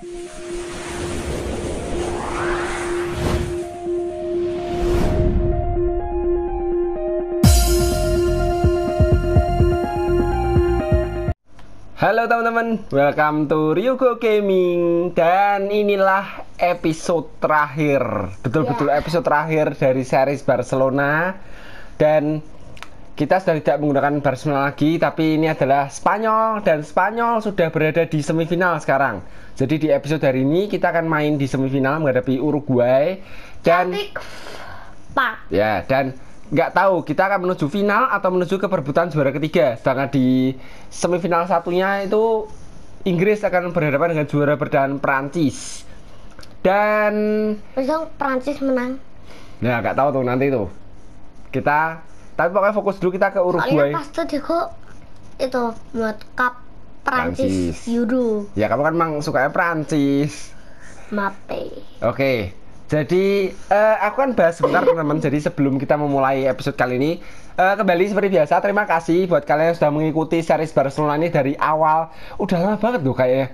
Halo teman-teman, welcome to Ryugo Gaming. Dan inilah episode terakhir. Betul-betul Ya. episode terakhir dari series Barcelona. Dan kita sudah tidak menggunakan Barcelona lagi Tapi ini adalah Spanyol Dan Spanyol sudah berada di semifinal sekarang Jadi di episode hari ini kita akan main di semifinal menghadapi Uruguay Dan Pak Ya, dan nggak tahu kita akan menuju final atau menuju ke perebutan juara ketiga. Sedangkan di semifinal satunya itu Inggris akan berhadapan dengan juara bertahan Prancis. Dan Besok Prancis menang ya nggak tahu tuh nanti tuh. Kita tapi pokoknya fokus dulu kita ke Uruguay. Soalnya pasti dia kok Itu buat Cup Prancis, Prancis. Euro Ya kamu kan memang sukanya Prancis. Mape Oke, jadi eh, aku kan bahas sebentar teman-teman. Jadi sebelum kita memulai episode kali ini, eh, kembali seperti biasa terima kasih buat kalian yang sudah mengikuti series Barcelona ini dari awal. Udah lama banget loh kayaknya.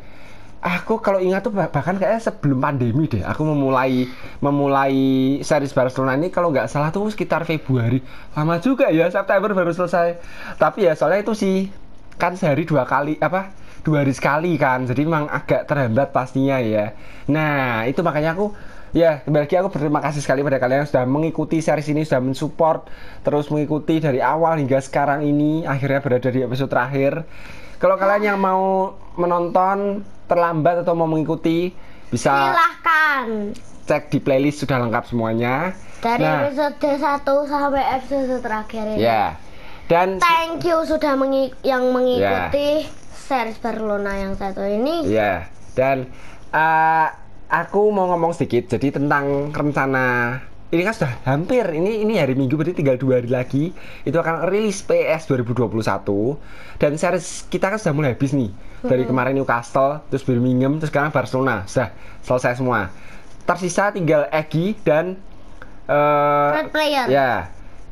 Aku kalau ingat tuh bah- bahkan kayaknya sebelum pandemi deh, aku memulai memulai series Barcelona ini kalau nggak salah tuh sekitar Februari. Lama juga ya, September baru selesai. Tapi ya soalnya itu sih kan sehari dua kali apa dua hari sekali kan jadi memang agak terhambat pastinya ya nah itu makanya aku ya lagi aku berterima kasih sekali pada kalian yang sudah mengikuti series ini sudah mensupport terus mengikuti dari awal hingga sekarang ini akhirnya berada di episode terakhir kalau kalian yang mau menonton terlambat atau mau mengikuti bisa Silahkan. cek di playlist sudah lengkap semuanya. Dari nah. episode 1 sampai episode terakhir ini. Ya. Dan Thank you sudah mengi- yang mengikuti series Barcelona yang satu ini. Iya, dan eh, aku mau ngomong sedikit. Jadi tentang rencana ini kan sudah hampir ini ini hari Minggu berarti tinggal dua hari lagi. Itu akan rilis PS 2021 dan series kita kan sudah mulai habis nih dari kemarin Newcastle terus Birmingham terus sekarang Barcelona. Sudah selesai semua. Tersisa tinggal Egi dan Red player. ya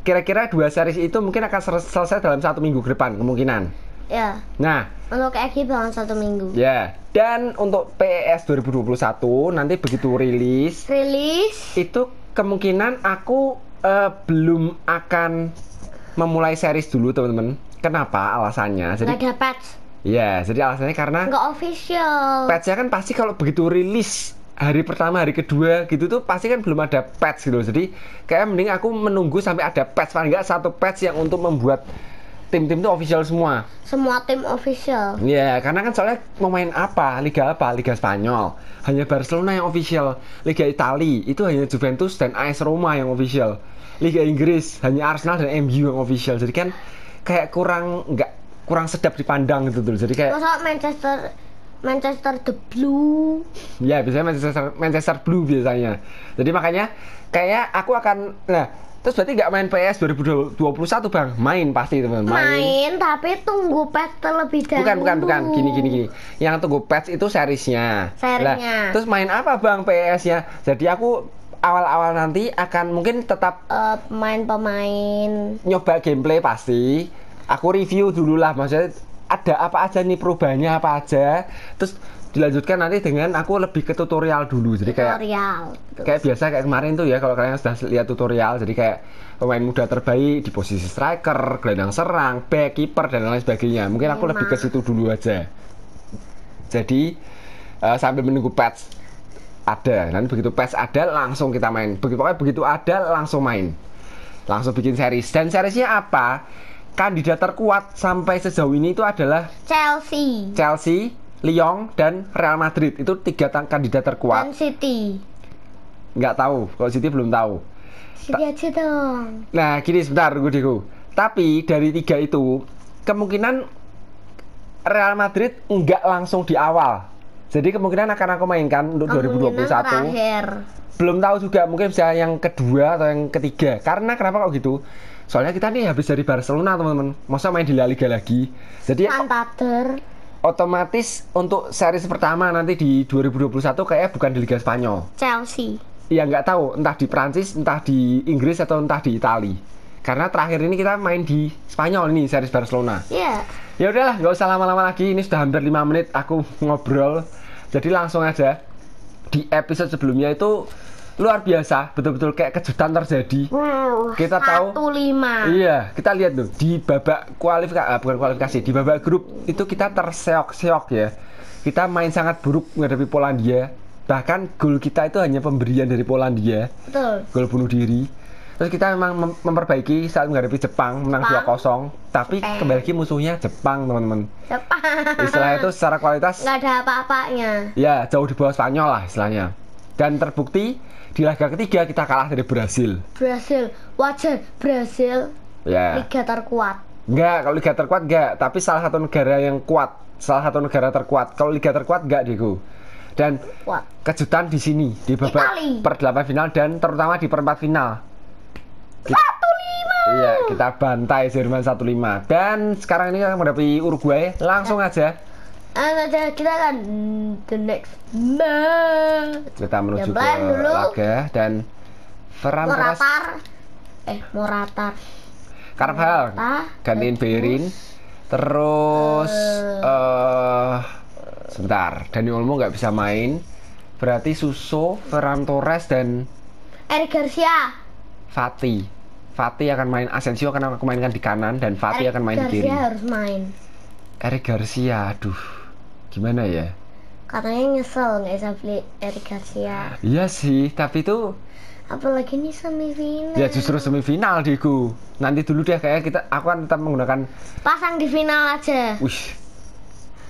kira-kira dua series itu mungkin akan sel- selesai dalam satu minggu ke depan kemungkinan. Ya. Nah. Untuk Egi dalam satu minggu. Ya, dan untuk PES 2021 nanti begitu rilis Rilis. itu kemungkinan aku eh, belum akan memulai series dulu teman-teman. Kenapa? Alasannya. Jadi ada patch ya, jadi alasannya karena Nggak official patchnya kan pasti kalau begitu rilis hari pertama, hari kedua gitu tuh pasti kan belum ada patch gitu. Jadi kayak mending aku menunggu sampai ada patch paling nggak satu patch yang untuk membuat tim-tim itu official semua. Semua tim official Iya, karena kan soalnya mau main apa? Liga apa? Liga Spanyol. Hanya Barcelona yang official. Liga Italia itu hanya Juventus dan AS Roma yang official. Liga Inggris hanya Arsenal dan MU yang official. Jadi kan kayak kurang nggak kurang sedap dipandang gitu tuh. Jadi kayak Masa Manchester Manchester the Blue ya biasanya Manchester Manchester Blue biasanya. Jadi makanya kayak aku akan nah terus berarti nggak main PS 2021 bang? Main pasti teman. main tapi tunggu patch terlebih dahulu Bukan, bukan, bukan. Gini, gini, gini. Yang tunggu patch itu seriesnya. Seriesnya. Lah, terus main apa bang PS-nya? Jadi aku awal-awal nanti akan mungkin tetap Eh, pemain-pemain nyoba gameplay pasti. Aku review dulu lah, maksudnya ada apa aja nih perubahannya apa aja. Terus dilanjutkan nanti dengan aku lebih ke tutorial dulu. Jadi kayak tutorial kayak biasa kayak kemarin tuh ya kalau kalian sudah lihat tutorial jadi kayak pemain muda terbaik di posisi striker, gelandang serang, back, kiper dan lain sebagainya. Mungkin aku lebih ke situ dulu aja. Jadi eh, sambil menunggu patch ada, nanti begitu patch ada langsung kita main. Begitu pokoknya begitu ada langsung main. Langsung bikin series. Dan seriesnya apa? Kandidat terkuat sampai sejauh ini itu adalah Chelsea. Chelsea, Lyon dan Real Madrid. Itu tiga tang- kandidat terkuat. dan City. Nggak tahu. Kalau Siti belum tahu. City aja dong. Nah gini sebentar tunggu Diku tapi dari tiga itu kemungkinan Real Madrid nggak langsung di awal. Jadi kemungkinan akan aku mainkan untuk Kemungkinan 2021 terakhir. Belum tahu juga mungkin bisa yang kedua atau yang ketiga. Karena kenapa kok gitu soalnya kita nih habis dari Barcelona teman-teman. Masa main di La Liga lagi? Jadi Santander otomatis untuk series pertama nanti di 2021 kayaknya bukan di Liga Spanyol. Chelsea. Ya nggak tahu. Entah di Prancis entah di Inggris atau entah di Itali. Karena terakhir ini kita main di Spanyol ini series Barcelona. Iya. Ya udahlah nggak usah lama-lama lagi. Ini sudah hampir 5 menit aku ngobrol. Jadi langsung aja. Di episode sebelumnya itu luar biasa, betul-betul kayak kejutan terjadi. Wow, Kita tahu- lima. Iya, kita lihat tuh di babak kualifikasi, bukan kualifikasi, di babak grup itu kita terseok-seok ya. Kita main sangat buruk menghadapi Polandia. Bahkan gol kita itu hanya pemberian dari Polandia, Betul. gol bunuh diri. Terus kita memang mem- memperbaiki saat menghadapi Jepang, menang Jepang. 2-0. Tapi Eh. kembali lagi musuhnya Jepang, teman-teman. Jepang. Istilah itu secara kualitas nggak ada apa-apanya. ya jauh di bawah Spanyol lah istilahnya. Dan terbukti di laga ketiga kita kalah dari Brasil. Brasil, wajar Brasil Ya. liga terkuat. Enggak, kalau liga terkuat enggak, tapi salah satu negara yang kuat, salah satu negara terkuat. Kalau liga terkuat enggak, Diego. Dan Kuat. kejutan di sini di babak perdelapan final dan terutama di perempat final. Satu lima. Iya, kita bantai Jerman 1-5. Dan sekarang ini kita menghadapi Uruguay, langsung aja And aja kita kan the next match. kita menuju Ya, ke dulu. laga dan Ferran Torres Moratar. Eh, Moratar. Morata, gantiin Berin terus Eh. eh sebentar Dani Olmo nggak bisa main berarti Suso Ferran Torres dan Eric Garcia. Fati Fati akan main Asensio akan aku mainkan di kanan dan Fati Eric akan main di Garcia kiri harus main. Eric Garcia aduh gimana ya Katanya nyesel nggak bisa beli Eric Garcia. iya sih tapi itu Apalagi nih semifinal. ya justru semifinal Diego nanti dulu deh kayak kita aku kan tetap menggunakan Pasang di final aja. wih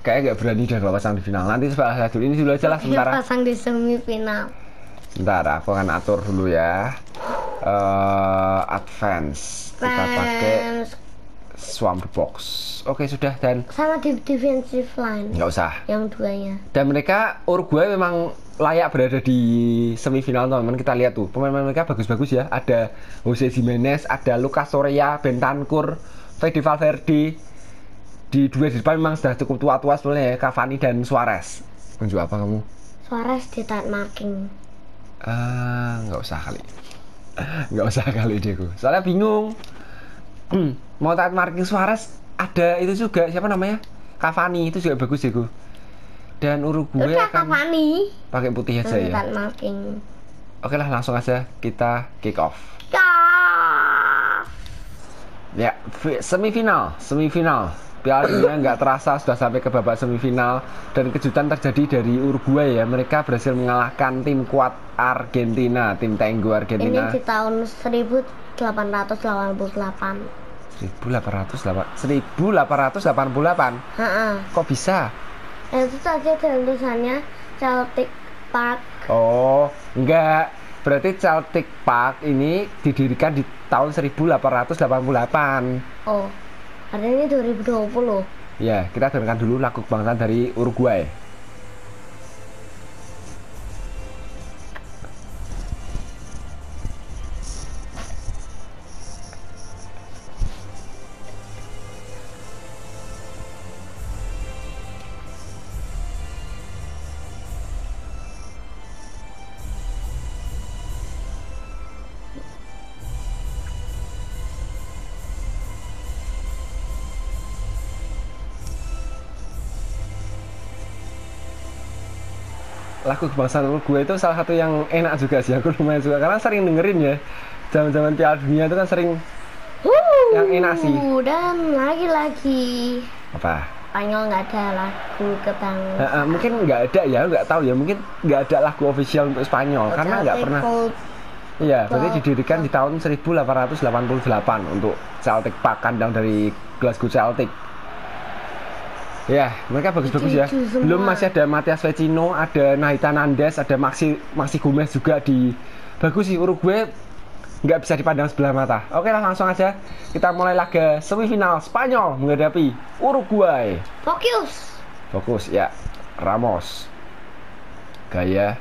kayak nggak berani deh kalau pasang di final nanti sebelah dulu ini dulu aja lah sementara Pasang di semifinal. Sebentar, aku akan atur dulu ya. Eh advance. Kita pakai Swamp Box. Oke, sudah dan sama di defensive line nggak usah. yang duanya. Dan mereka Uruguay memang layak berada di semifinal teman-teman. Kita lihat tuh, pemain-pemain mereka bagus-bagus ya. Ada Jose Jimenez, ada Lucas Torreira, Bentancur, Fede Valverde. Di dua di depan memang sudah cukup tua-tua sebenarnya ya, Cavani dan Suarez. Unjuk apa kamu? Suarez di tight marking. Ah, nggak usah kali. Nggak usah kali Diego. Soalnya bingung. Hmm, mau taat marking Suarez ada itu juga siapa namanya? Cavani itu juga bagus Diego. Dan Uruguay Udah akan Cavani pakai putih aja ya. marking. Oke lah langsung aja kita kick off. Ya. Ya, fi- semifinal, semifinal. Piala Dunia nggak terasa sudah sampai ke babak semifinal dan kejutan terjadi dari Uruguay ya. Mereka berhasil mengalahkan tim kuat Argentina, tim Ini Argentina. di tahun 1888. 1888 1888 Heeh. kok bisa Itu tadi ada tulisannya Celtic Park. oh enggak berarti Celtic Park ini didirikan di tahun 1888 Oh. Hari ini 2020. ya kita dengarkan dulu lagu kebangsaan dari Uruguay lagu kebangsaan Uruguay itu salah satu yang enak juga sih aku lumayan suka karena sering dengerin ya zaman-zaman Piala Dunia itu kan sering Wuh, Yang enak sih. Dan lagi-lagi apa Spanyol nggak ada lagu kebangsaan. Eh, eh, mungkin nggak ada ya nggak tahu ya mungkin nggak ada lagu official untuk Spanyol karena nggak pernah. Iya, berarti didirikan di tahun 1888 untuk Celtic Park kandang dari Glasgow Celtic. Ya, mereka bagus-bagus ya. Belum masih ada Matias Vecino, ada Nahitan Andes, ada Maxi Maxi Gomez juga di bagus sih Uruguay nggak bisa dipandang sebelah mata. Oke lah langsung aja kita mulai laga semifinal Spanyol menghadapi Uruguay. Fokus. Fokus ya. Ramos. Gaya.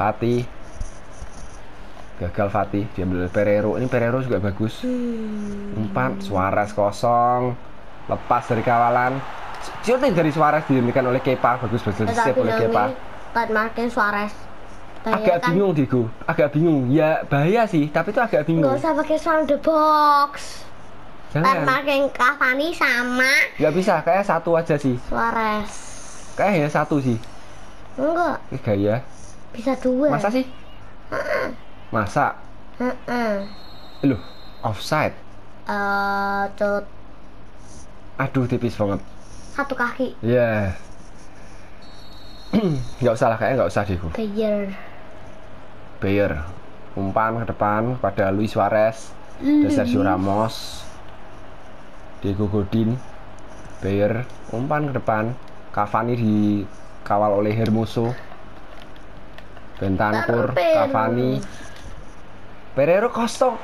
Fatih. Gagal Fatih, diambil oleh Pereiro. Ini Pereiro juga bagus. Hmm. Umpan Suarez kosong. Lepas dari kawalan. Shooting dari Suarez dihentikan oleh Kepa. Bagus bagus save oleh Kepa. tight marking Suarez. Bahaya Agak kan? bingung Diego. Agak bingung. Ya bahaya sih, tapi itu agak Nggak bingung. usah pakai sound the box. Jangan. marking Cavani sama Nggak bisa, kayak satu aja sih. Suarez. Kayak hanya satu sih. Enggak, Ini gaya. bisa dua. Masa sih? Masa? Heeh. Loh, offside. Eh, tuh Aduh, tipis banget. satu kaki. Ya. nggak usah lah, kayaknya nggak usah deh. Bu. Player. Bayer. Umpan ke depan pada Luis Suarez. Dan Sergio Ramos. Diego Godin. Bayer. Umpan ke depan. Cavani dikawal oleh Hermoso. Bentancur. Cavani. Pereiro kosong.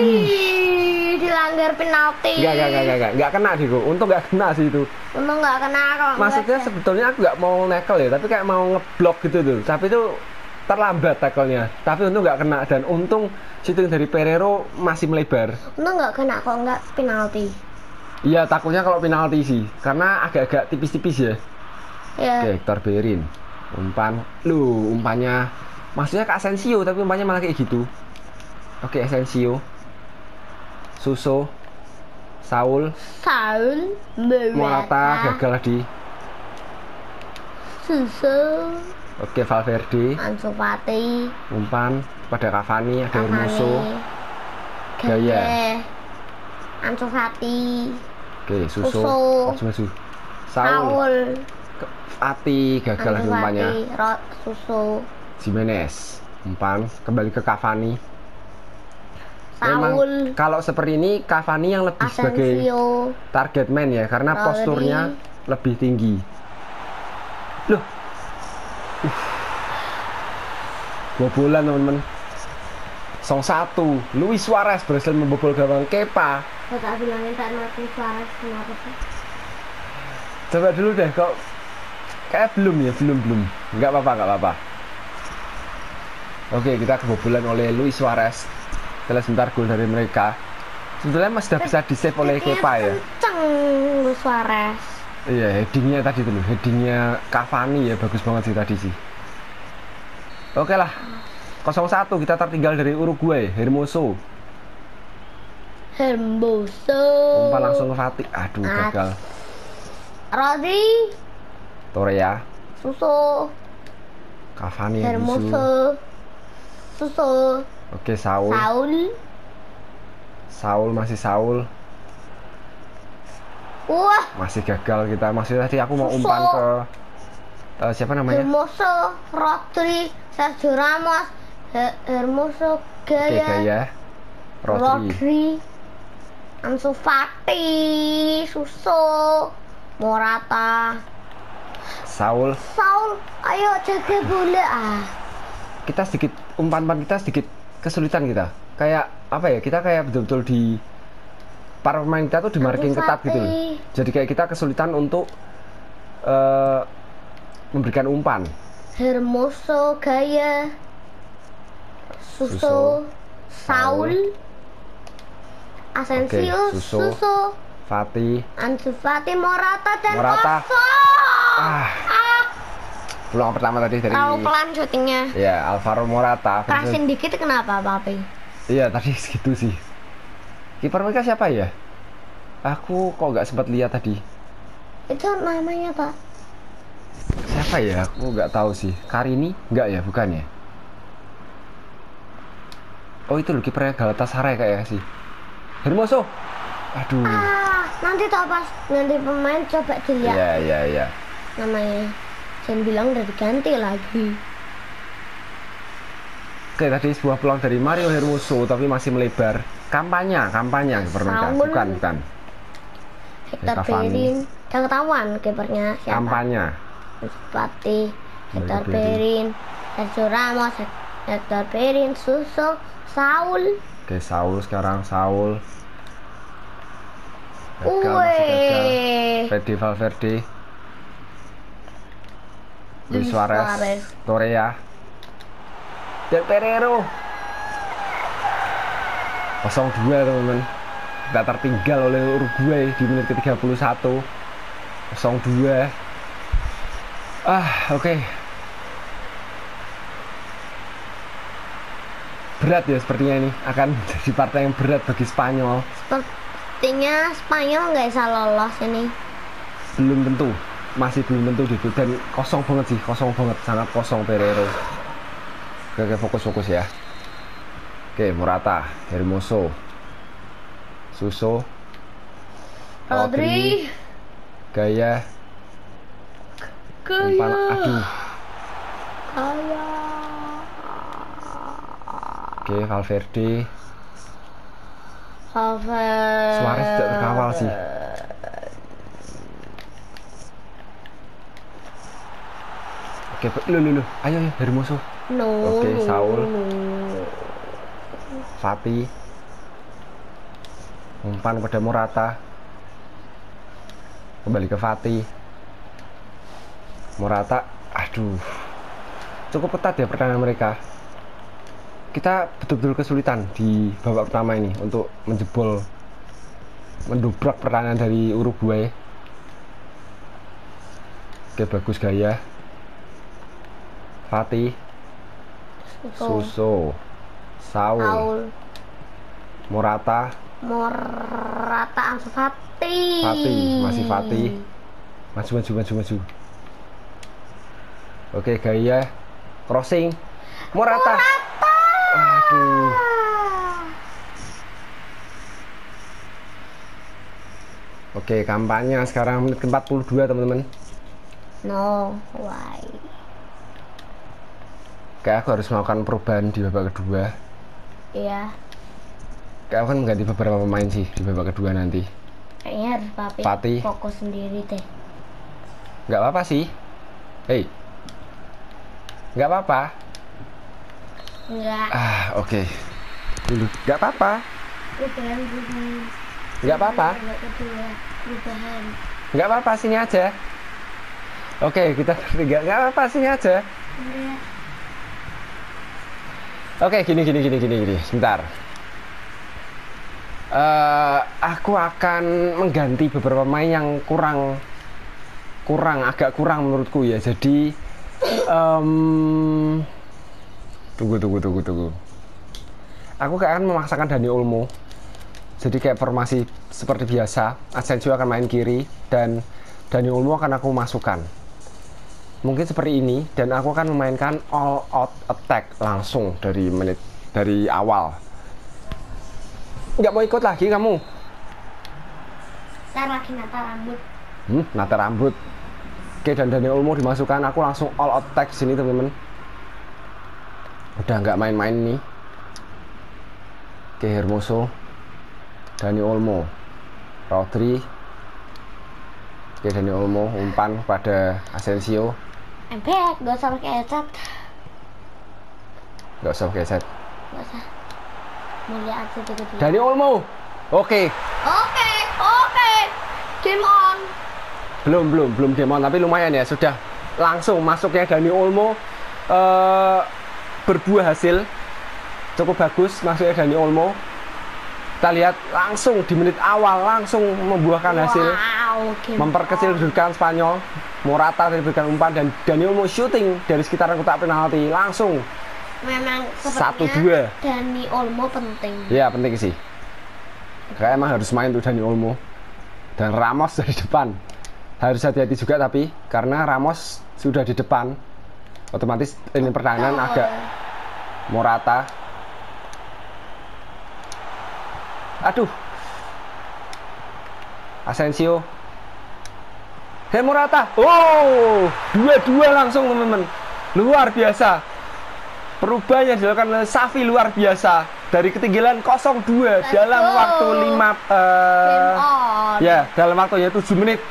Ih, dilanggar penalti. Enggak, enggak, enggak, enggak, enggak kena Diego. Untung enggak kena sih itu. Untung nggak kena kalau Maksudnya nggak- sebetulnya aku nggak mau nekel ya, tapi kayak mau ngeblok gitu tuh. Tapi itu terlambat tackle-nya. Tapi untung nggak kena dan untung shooting dari Pereiro masih melebar. untung nggak kena kok nggak penalti. Iya, takutnya kalau penalti sih, karena agak-agak tipis-tipis ya. Ya. Oke, Hector. Umpan. Lu, umpannya maksudnya ke Asensio tapi umpannya malah kayak gitu. Oke, Asensio. Suso. Saul, Saul Morata gagal di. Susu. Oke, Valverde. Ansu Fati. Umpan pada Cavani, ada Hermoso. Gaya. Gaya. Ansu Fati. Oke, Suso. Suso. Maju. Saul. Saul. Ati gagal umpannya. Fati. Susu. Jimenez. Umpan kembali ke Cavani. Memang Saul. kalau seperti ini Cavani yang lebih sebagai Asensio. target man ya karena Rodri. posturnya lebih tinggi. Loh. Uh. Bobolan teman-teman. Song satu, Luis Suarez berhasil membobol gawang Kepa. Saya tak bilangin tak Martin Suarez kenapa sih? Coba dulu deh kok kayak belum ya, belum belum. Nggak apa-apa, nggak apa-apa. Oke, kita kebobolan oleh Luis Suarez. Kita lihat sebentar gol dari mereka. Sebetulnya masih sudah bisa di save oleh Kepa ya. Kenceng Luis Suarez. Iya, headingnya tadi tuh headingnya Cavani ya bagus banget sih tadi sih. Oke lah, 0-1 kita tertinggal dari Uruguay, Hermoso. Hermoso. Umpan langsung ke Fatih, aduh gagal. Rodri. Torea, Susu. Cavani, Hermoso. Susu. Oke, Saul. Saul. Saul masih Saul, Wah. masih gagal kita. Masih tadi aku mau Suso. umpan ke eh, siapa namanya? Hermoso. Rodri. Sergio Ramos. He- Hermoso. Oke, Gaya. Gaya. Rodri. Rodri. Ansu Fati. Susu. Morata. Saul. Saul. Ayo jaga bola ah. Kita sedikit umpan-umpan kita sedikit kesulitan kita. Kayak apa ya? Kita kayak betul-betul di para pemain kita tuh di marking ketat gitu loh. Jadi kayak kita kesulitan untuk eh, memberikan umpan. Hermoso Gaya Suso. Suso Saul Asensio Oke, Suso. Suso Fatih. Ansu Fati Morata dan Morata. Ah, ah, peluang pertama tadi dari terlalu pelan syutingnya ya Alvaro Morata. kerasin dikit kenapa papi Iya tadi segitu sih. Kiper mereka siapa ya? Aku kok nggak sempat lihat tadi. itu namanya pak Siapa ya? Aku nggak tahu sih. Karini? Nggak ya, bukan ya? Oh itu loh kipernya Galatasaray kayak sih. Hermoso. Aduh. ah nanti tau pas nanti pemain coba dilihat Iya iya iya. namanya jangan bilang udah diganti lagi Oke tadi sebuah peluang dari Mario Hermoso tapi masih melebar. Kampanye, kampanye. Saul. Bukan bukan. Hector. Bellerin udah ketahuan kipernya siapa Kampanye. Pati, Hector Bellerin. Sergio Ramos, Hector Bellerin, Suso, Saul. Oke Saul sekarang Saul. Gagal, masih gagal. Valverde. Luis Suarez, Suarez. Torea, dan Pereiro. 0-2 teman-teman. Kita tertinggal oleh Uruguay di menit ke-31. 0-2. Ah, oke. Berat ya sepertinya ini akan jadi partai yang berat bagi Spanyol. sepertinya Spanyol nggak bisa lolos ini. Belum tentu. Masih belum tentu gitu dan kosong banget sih kosong banget sangat kosong Pereiro oke, oke fokus fokus ya oke Morata Hermoso Suso Rodri. Gaya umpan Gaya. aduh Gaya. oke Valverde Havertz. Suarez tidak terkawal sih oke lu lu lu. Ayo ayo Hermoso No. Oke, no, Saul. no. Fati umpan pada Morata kembali ke Fati Morata aduh. Cukup ketat ya pertahanan mereka. Kita betul-betul kesulitan di babak pertama ini untuk menjebol mendobrak pertahanan dari Uruguay. Oke bagus gaya Fatih Suso. Suso Saul Saul. Morata Morata Ansu Fati. Fati, masih Fati. maju maju maju maju oke gaya crossing Morata, aduh oke kampanye sekarang menit ke 42 teman-teman No, why? Kayak aku harus melakukan perubahan di babak kedua. Iya, kayak aku kan mengganti beberapa pemain sih di babak kedua nanti. Kayaknya harus papi Fati. fokus sendiri deh. nggak apa-apa sih. Hei. Nggak apa-apa. Enggak. ah oke. Dulu nggak apa-apa. Perubahan nggak apa-apa. perubahan. nggak apa-apa sini aja. Oke kita nggak nggak apa-apa sini aja. Oke gini gini gini gini gini. Sebentar. Eh, aku akan mengganti beberapa pemain yang kurang kurang agak kurang menurutku ya. Jadi em, tunggu tunggu tunggu tunggu. Aku kayak akan memaksakan Dani Olmo. Jadi kayak formasi seperti biasa Asensio akan main kiri dan Dani Olmo akan aku masukkan mungkin seperti ini dan aku akan memainkan all out attack langsung dari menit dari awal. Nggak mau ikut lagi kamu? Ntar lagi nata rambut. hmm, nata rambut. Oke dan Dani Olmo dimasukkan aku langsung all out attack sini teman-teman. Udah nggak main-main nih. Oke Hermoso. Dani Olmo. Rodri. Oke Dani Olmo umpan pada Asensio Empek, gak usah pakai headset. nggak usah pakai set Gak usah. Mulia aja dikit dulu. Dani Olmo oke Oke, oke. Game on. belum belum belum demon tapi lumayan ya sudah langsung masuknya Dani Olmo eh, berbuah hasil cukup bagus masuknya Dani Olmo kita lihat langsung di menit awal langsung membuahkan hasil. Wow, game memperkecil kedudukan Spanyol. Morata diberikan umpan dan Dani Olmo shooting dari sekitaran kotak penalti. Langsung. Memang Satu, dua. Dani Olmo penting. ya penting sih. Kayak emang harus main tuh Dani Olmo. Dan Ramos dari depan. Harus hati-hati juga tapi karena Ramos sudah di depan. Otomatis ini pertahanan Oh. agak Morata aduh. Asensio. Hei Morata. Oh dua-dua langsung teman-teman. Luar biasa. Perubahan yang dilakukan oleh Safi luar biasa. Dari ketinggalan 0-2 dalam go. waktu 5 Game on. ya dalam waktunya 7 menit.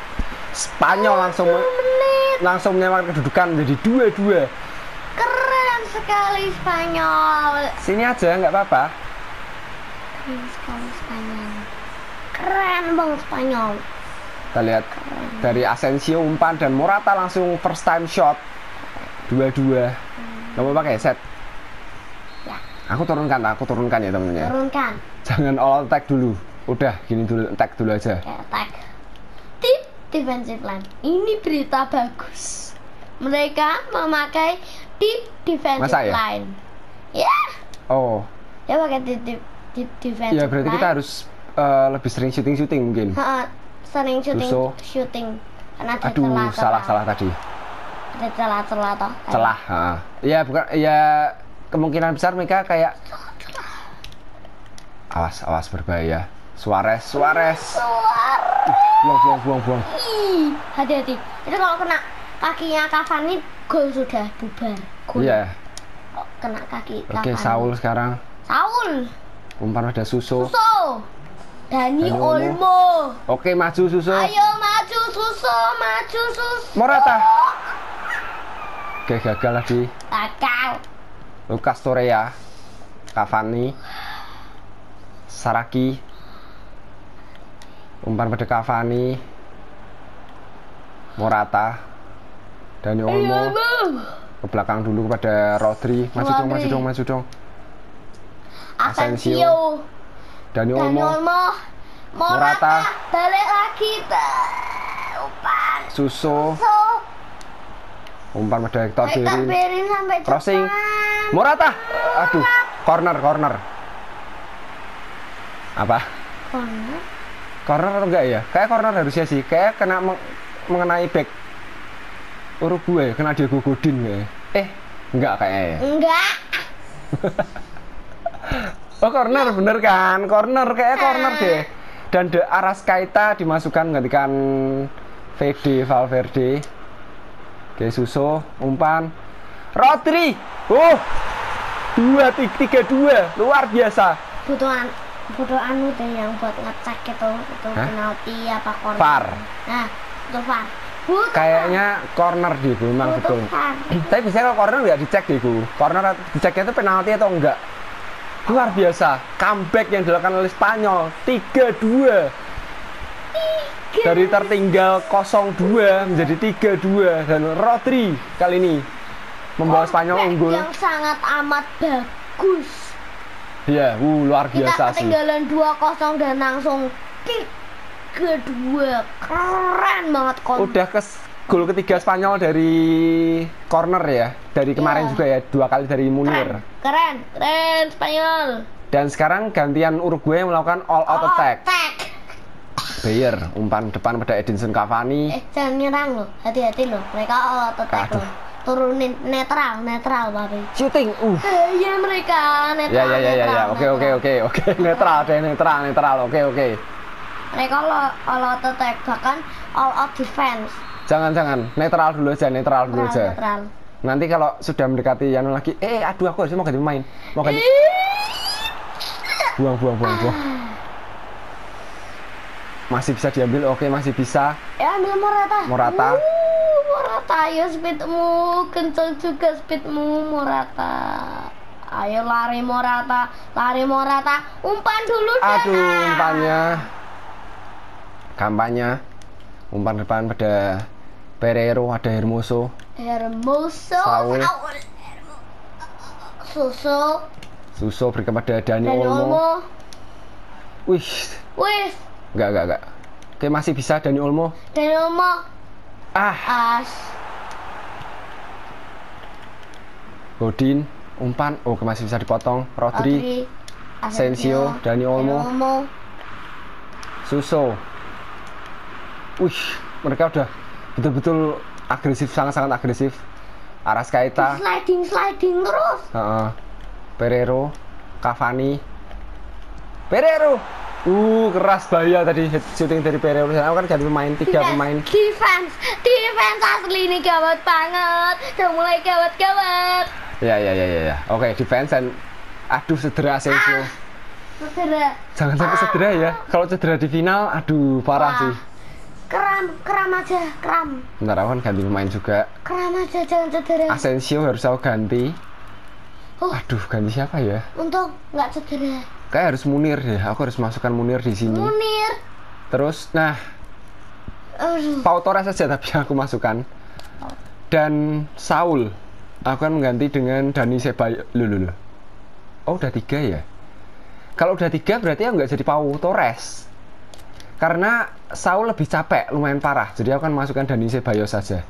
Spanyol langsung menit. langsung menyamakan kedudukan menjadi 2-2 Keren sekali Spanyol. sini aja nggak apa-apa Keren sekali Spanyol. Keren bang Spanyol. kita lihat dari Asensio umpan dan Morata langsung first time shot dua-dua nggak mau pakai set Ya, aku turunkan aku turunkan ya temen-temen ya turunkan. jangan all attack dulu udah gini dulu attack dulu aja Kayak attack. Tip defensive line. Ini berita bagus. Mereka memakai deep defensive Masa ya? line. Ya, oh ya pakai deep, deep, deep defensive ya berarti kita harus eh, lebih sering shooting shooting mungkin Ha, sering shooting Karena ada Aduh, celah-celah. salah salah tadi. Ada celah-celah toh. Celah. ha. Ya bukan ya kemungkinan besar mereka kayak awas awas berbahaya. Suarez, Suarez. Buang buang buang buang. Ih, hati-hati. Itu kalau kena kakinya Cavani gol sudah bubar. Gol. Iya. Kok Kena kaki Oke, Cavani. Saul sekarang. Saul. Umpan pada Suso. Suso. Dani Dani Olmo. Oke, maju Suso. Ayo maju Suso, maju Suso. Morata. Oke, gagal lagi. Gagal. Lucas Torreira. Cavani. Saraki. Umpan pada Cavani. Morata. Dani Olmo. ke belakang dulu kepada Rodri maju dong maju dong maju dong Asensio. Dani Olmo Olmo. Morata. Balik lagi. Umpan. Suso So. umpan pada Hector Bellerin sampai Crossing. depan. Morata aduh corner corner apa Corner. corner atau enggak ya kayak corner harusnya sih kayak kena meng- mengenai back Uruguay kena Diego Godin ya eh enggak kayaknya ya Enggak. Oh corner bener kan? Corner kayak corner deh. Dan De Arascaeta dimasukkan menggantikan VD Valverde. Oke Suso umpan. Rodri. Oh. Dua tiga, dua luar biasa. Butuh an butuh anu deh yang buat ngecek itu itu Hah? penalti apa corner. VAR. Nah, butuh VAR. Butuh Kayaknya corner Bu, memang betul. Tapi biasanya kalau corner nggak dicek deh Bu. Corner diceknya itu penalti atau enggak. Luar biasa. Comeback yang dilakukan oleh Spanyol 3-2. Dari tertinggal 0-2 menjadi 3-2 dan Rodri kali ini membawa Spanyol unggul. Yang sangat amat bagus. Iya, uh, luar Kita biasa sih. ketinggalan 2-0 dan langsung kedua keren banget kon. Udah ke gol ketiga Spanyol dari corner ya. Dari kemarin Iya. juga ya, dua kali dari Munir. keren, keren Spanyol. Dan sekarang gantian Uruguay melakukan all out Oh, attack. attack. Bayer umpan depan pada Edinson Cavani. Eh, jangan nyerang loh, hati-hati loh. Mereka all out attack Aduh. loh. Turunin netral, netral babi. Shooting. Uh. Eh, Iya mereka netral. Ya ya ya ya ya. netral, Oke oke oke oke. Netral deh netral netral. Oke oke. Mereka all, all out attack bahkan all out defense. Jangan jangan. Netral dulu aja, netral dulu Netral, aja. netral. Nanti kalau sudah mendekati yang lagi, eh aduh aku harusnya mau ganti pemain. Mau ganti. Buang buang buang buang. Masih bisa diambil. Oke, masih bisa. Ya ambil Morata. Morata. Uh, Morata, ayo speedmu, kenceng juga speedmu Morata. Ayo lari Morata, lari Morata, umpan dulu deh. Aduh, umpannya. Kampanye. Umpan depan pada Pereiro, ada Hermoso. Hermoso, Saul. Saul. Susu, Suso beri kepada Dani, Olmo. Olmo. Wih, Wih, enggak enggak enggak. Oke, masih bisa Dani Olmo. Dani Olmo. Ah, As. Godin, umpan. Oh, masih bisa dipotong. Rodri, Asensio, Dani Olmo. Suso. Wih, mereka udah betul-betul agresif, sangat-sangat agresif. Arascaeta, Sliding, sliding terus. Heeh. Pereiro, Cavani. Pereiro. Uh, keras bahaya tadi shooting dari Pereiro. Aku kan ganti pemain, tiga pemain. Defense, defense asli ini gawat banget. Udah mulai gawat-gawat. Ya, ya, ya, ya, ya. Oke, defense dan aduh cedera Asensio. Cedera. Jangan sampai cedera ya. Kalau cedera di final, aduh parah Wah. sih. Kram, kram aja, kram. Bentar aku kan ganti pemain juga. Kram aja, jangan cedera. Asensio harus aku ganti. Oh. Aduh, ganti siapa ya? Untuk nggak cedera. Kayak harus Munir deh. Aku harus masukkan Munir di sini. Munir. Terus, nah, Aduh. Pau Torres saja tapi aku masukkan. Dan Saul. Aku akan mengganti dengan Dani loh, loh. Oh, udah tiga ya? Kalau udah tiga berarti aku nggak jadi Pau Torres. Karena Saul lebih capek, lumayan parah. Jadi aku akan masukkan Dani Sebayo saja.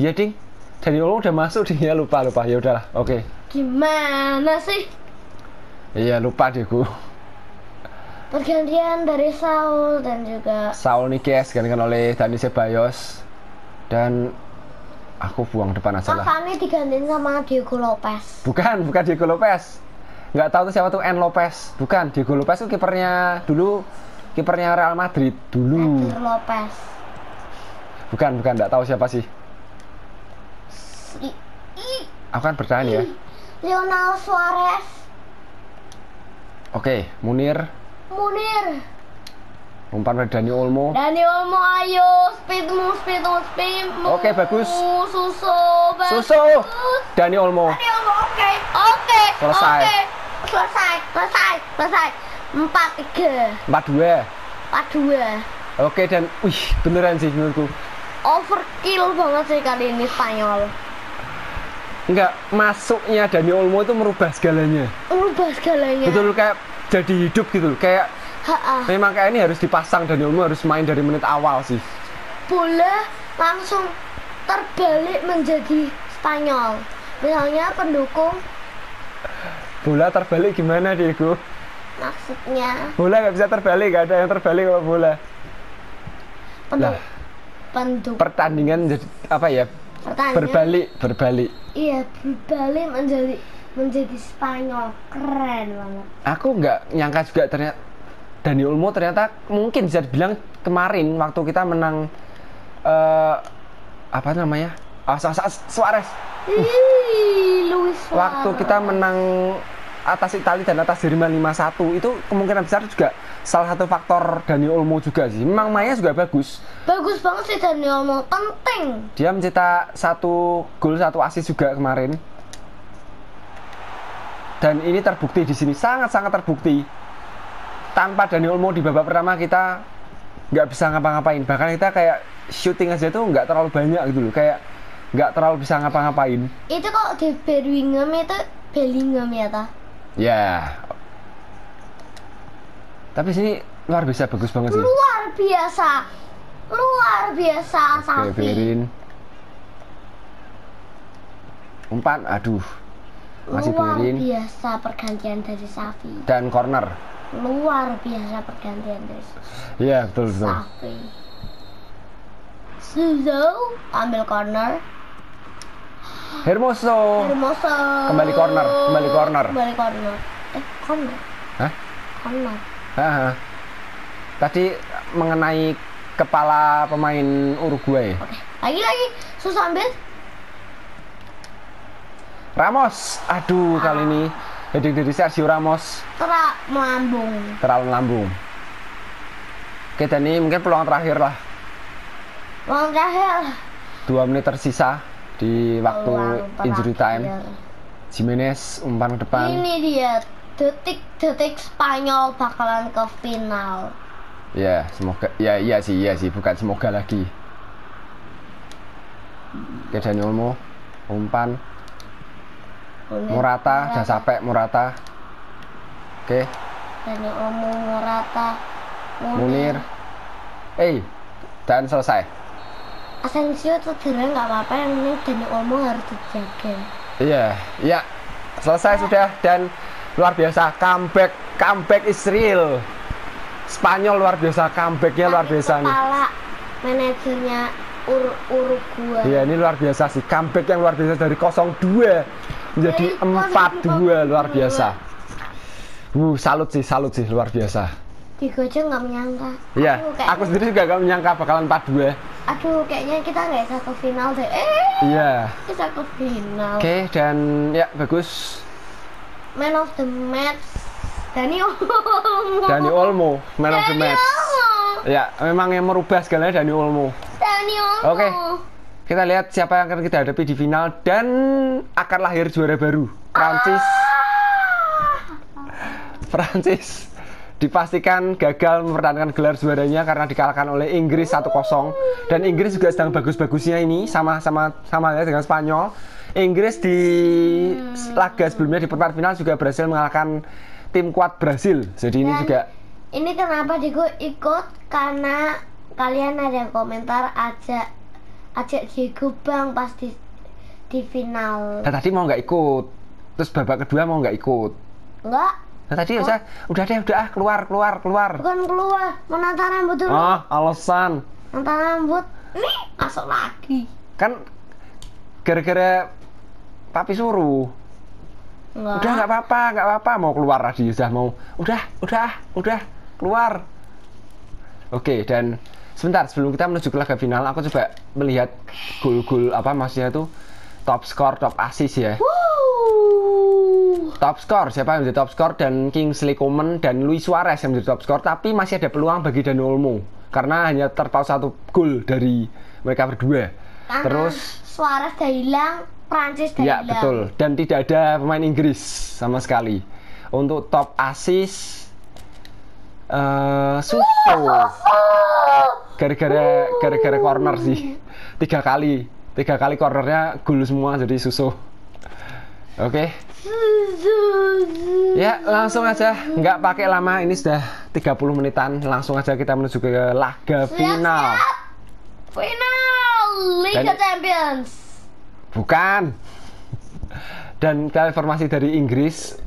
Iya, Ding. Dani Olmo udah masuk, Ding. Ya, lupa, lupa. Ya udahlah, oke. Gimana sih? Iya, lupa deh. Pergantian dari Saul dan juga Saul Niguez gantikan oleh Dani Ceballos. Dan aku buang depan aja lah. Makanya digantiin sama Diego Lopez. Bukan, bukan Diego Lopez. Nggak tahu tuh siapa tuh N Lopez. Bukan, Diego Lopez tuh kipernya dulu kipernya Real Madrid dulu. Diego Lopez. Bukan, bukan, nggak tahu siapa sih. I, Aku kan bertahan ya. Lionel Suarez. Oke, Munir, Munir. umpan pada Dani Olmo. Dani Olmo ayo speedmu speedmu speedmu. Oke, bagus. Susu bagus. Susu. Dani Olmo. Dani Olmo oke oke. Selesai. Oke. Selesai selesai selesai. Empat tiga 4-2. empat dua. Oke dan wih beneran sih menurutku. Overkill banget sih kali ini Spanyol. Enggak, masuknya Dani Olmo itu merubah segalanya. Merubah segalanya. Betul kayak jadi hidup gitu. Kayak Ha-ha. memang kayak ini harus dipasang Dani Olmo harus main dari menit awal sih. bola langsung terbalik menjadi Spanyol. Misalnya pendukung Bola terbalik gimana Diego? Maksudnya Bola nggak bisa terbalik, nggak ada yang terbalik kalau bola. Lah, pertandingan jadi apa ya? pertandingan Berbalik, berbalik. iya berbalik menjadi menjadi Spanyol keren banget. Aku nggak nyangka juga ternyata Dani Olmo ternyata mungkin bisa dibilang kemarin waktu kita menang eh apa namanya? Ah, Su- Su- Suarez. Ih, Luis Suarez. Waktu kita menang atas Italia dan atas Jerman 5-1 itu kemungkinan besar juga salah satu faktor Dani Olmo juga sih. Memang mainnya juga bagus. bagus banget sih Dani Olmo penting. Dia mencetak satu gol satu assist juga kemarin. Dan ini terbukti di sini sangat-sangat terbukti. Tanpa Dani Olmo di babak pertama kita nggak bisa ngapa-ngapain. Bahkan kita kayak shooting aja tuh nggak terlalu banyak gitu loh. Kayak nggak terlalu bisa ngapa-ngapain. Itu kok di Birmingham itu Bellingham ya ta? Ya. Tapi sini luar biasa bagus banget sih. Luar biasa. Luar biasa Oke, Safi. biarin. Umpan, aduh. Masih Luar biarin. biasa pergantian dari Safi. Dan corner. Luar biasa pergantian dari Iya, betul betul. Safi. Suzo ambil corner. Hermoso. Hermoso. Kembali corner, kembali corner. Kembali corner. Eh, corner. Hah? Corner. Haha. Tadi mengenai kepala pemain Uruguay. Oke. Lagi lagi. Susah ambil. Ramos. Aduh, kali ini heading dari Sergio Ramos Terak melambung. terlalu lambung. Oke, dan ini mungkin peluang terakhir lah. Uang terakhir. Dua menit tersisa di waktu injury time. Jimenez umpan ke depan. Ini dia detik-detik Spanyol bakalan ke final. Ya, semoga ya iya sih, iya sih, bukan semoga lagi. Oke, Dani Olmo umpan Murata, udah capek Murata. Oke, Dani Olmo Murata. Munir. Eh, dan selesai. Asensio cedera nggak apa-apa, yang penting Dani Olmo harus dijaga. Iya, iya. Selesai sudah dan luar biasa comeback, comeback is real. Spanyol luar biasa, comebacknya luar Tapi biasa nih. Kepala manajernya Ur Uruguay. Iya, ini luar biasa sih. Comeback yang luar biasa dari 0-2 menjadi Dari 4-2 luar biasa. Uh, salut sih, salut sih luar biasa. Tiga aja nggak menyangka. Iya, kayak- aku sendiri juga gak menyangka bakalan 4-2. Aduh, kayaknya kita nggak bisa ke final deh. Eh, Iya. bisa ke final. Oke, dan ya bagus. Man of the match. Dani Olmo. Dani Olmo, man of the Dani match. Olmo. Ya, memang yang merubah segalanya Dani Olmo. Dani Olmo. Oke. Kita lihat siapa yang akan kita hadapi di final dan akan lahir juara baru. Prancis. Prancis dipastikan gagal mempertahankan gelar juaranya karena dikalahkan oleh Inggris 1-0 dan Inggris juga sedang bagus-bagusnya ini sama sama sama ya dengan Spanyol. Inggris di laga sebelumnya di perempat final juga berhasil mengalahkan tim kuat Brasil. Jadi ini Dan juga Ini kenapa Diego ikut karena kalian ada yang komentar ajak ajak Diego bang pas di di final. nah, tadi mau nggak ikut. Terus babak kedua mau nggak ikut. Enggak, Nah, tadi udah udah deh udah ah, keluar keluar keluar. bukan keluar, mau nata rambut dulu. Ah, alasan. Nata rambut. Ini masuk lagi. Kan gara-gara papi suruh. Enggak. Udah nggak apa-apa, nggak apa-apa mau keluar tadi udah mau. Udah, udah, udah keluar. Oke, dan sebentar sebelum kita menuju ke laga final, aku coba melihat gol-gol apa maksudnya tuh top score, top assist ya. Wuh. Top score siapa yang menjadi top score? Dan Kingsley Coman dan Luis Suarez yang menjadi top score, tapi masih ada peluang bagi Dani Olmo karena hanya terpaut satu gol dari mereka berdua. Karena Terus Suarez udah hilang, Prancis udah Ya hilang. betul. Dan tidak ada pemain Inggris sama sekali. Untuk top assist eh Suso. Gara-gara gara-gara corner sih. Tiga kali tiga kali cornernya gol semua jadi Suso. Oke ya langsung aja nggak pakai lama ini sudah 30 menitan langsung aja kita menuju ke laga final Siap. Final Liga Dan- Champions. Bukan. Dan kalau informasi dari Inggris,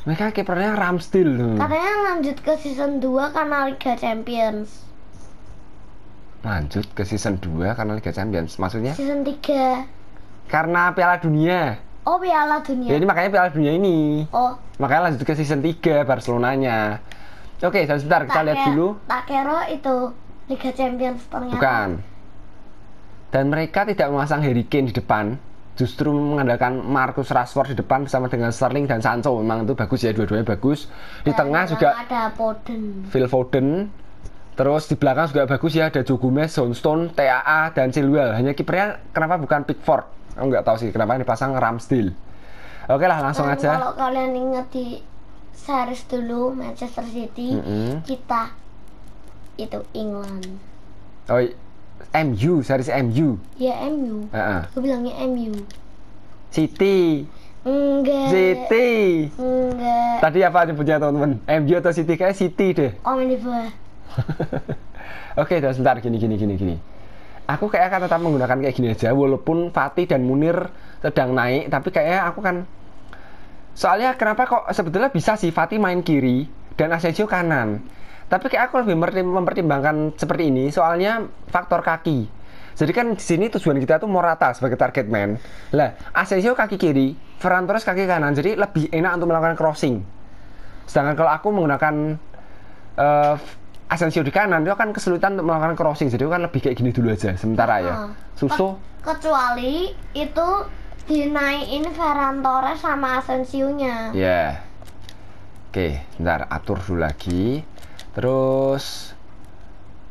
mereka kipernya Ramsdale. Katanya lanjut ke season 2 karena Liga Champions. Lanjut ke season 2 karena Liga Champions. Maksudnya Season 3. karena Piala Dunia. Oh, Piala Ya Dunia. ini makanya Piala Dunia ini. Oh, Makanya lanjut ke season 3 Barcelonanya. Oke, dan sebentar kita lihat dulu. Tak kira itu Liga Champions ternyata. Bukan. Dan mereka tidak memasang Harry Kane di depan, justru mengandalkan Marcus Rashford di depan bersama dengan Sterling dan Sancho. Memang itu bagus ya, dua-duanya bagus. Di Dan tengah juga ada Foden. Phil Foden. Terus di belakang juga bagus ya, ada Joe Gomez, Johnstone, TAA, dan Chilwell. Hanya kipernya kenapa bukan Pickford? Aku nggak tahu sih kenapa yang dipasang Ramsdale. Oke lah, langsung Dan aja. Kalau kalian ingat di series dulu Manchester City, Mm-mm. kita itu England. Oh, MU, series MU. Ya MU. Heeh. Aku bilangnya MU. City, Enggak. City. Enggak. Tadi apa nyebutnya teman-teman? MU atau City? Kayak City deh. Komen di bawah. Oke, dan sebentar gini gini gini gini. Aku kayak akan tetap menggunakan kayak gini aja walaupun Fatih dan Munir sedang naik, tapi kayaknya aku kan soalnya kenapa kok sebetulnya bisa sih Fatih main kiri dan Asensio kanan. Tapi kayak aku lebih mempertimbangkan seperti ini soalnya faktor kaki. Jadi kan di sini tujuan kita tuh Morata sebagai target man. Lah, Asensio kaki kiri, Ferran Torres kaki kanan. Jadi lebih enak untuk melakukan crossing. Sedangkan kalau aku menggunakan eh Asensio di kanan itu akan kesulitan untuk melakukan crossing jadi kan lebih kayak gini dulu aja sementara ya. Ah. susu? Kecuali itu dinaikin Ferran Torres sama Asensio-nya. ya oke bentar atur dulu lagi. Terus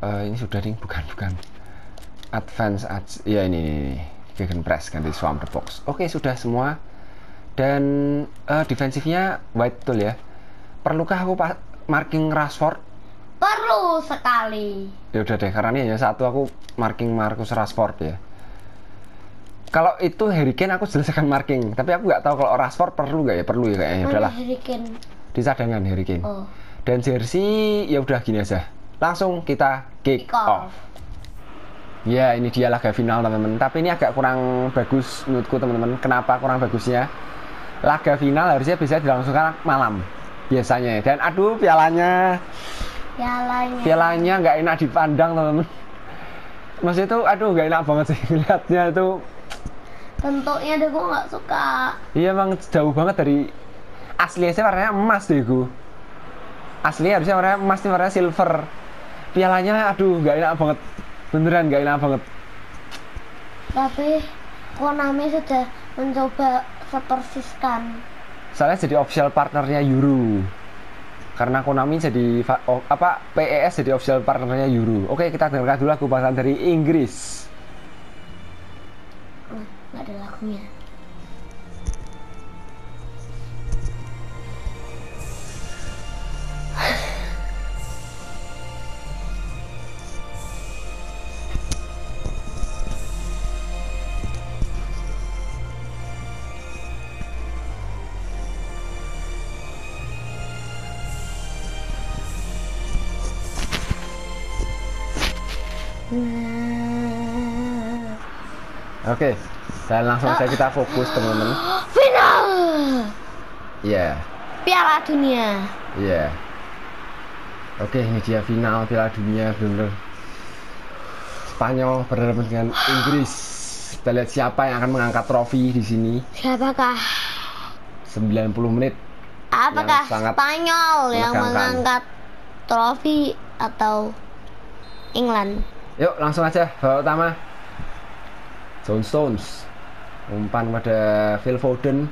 eh, ini sudah nih bukan bukan. Advance ads ya ini ini, ini. Gegen press ganti swamp the box. Oke sudah semua. Dan eh, defensifnya white betul ya. Perlukah aku marking Rashford Perlu sekali. ya udah deh karena ini hanya satu aku marking Marcus Rashford ya. Kalau itu Harry Kane aku jelas akan marking. Tapi aku nggak tahu kalau Rashford perlu nggak ya? Perlu ya kayaknya. Mana udahlah. Harry Kane? di cadangan Harry Kane. Oh. dan jersey ya udah gini aja. Langsung kita kick, Kick off. off. ya ini dia laga final teman-teman. Tapi ini agak kurang bagus menurutku teman-teman. Kenapa kurang bagusnya? Laga final harusnya bisa dilangsungkan malam biasanya. Dan aduh pialanya Pialanya. pialanya nggak enak dipandang teman-teman. Maksudnya itu aduh nggak enak banget sih lihatnya itu. Bentuknya deh gue nggak suka. iya emang jauh banget dari aslinya sih warnanya emas deh gue aslinya harusnya warnanya emas nih warnanya silver. Pialanya aduh nggak enak banget. Beneran nggak enak banget. Tapi Konami sudah mencoba sepersiskan. soalnya jadi official partnernya Euro karena Konami jadi oh, apa PES jadi official partnernya Euro oke kita dengarkan dulu lagu bahasan dari Inggris nggak ada lagunya. Oke dan langsung saja kita fokus teman-teman Final Iya Piala Dunia. Iya. Oke, ini dia final Piala Dunia bener. Spanyol berhadapan dengan Inggris. Kita lihat siapa yang akan mengangkat trofi di sini. Siapakah? 90 menit. Apakah Yang Spanyol yang mengangkat trofi atau England? Yuk langsung aja babak utama. John Stones umpan pada Phil Foden,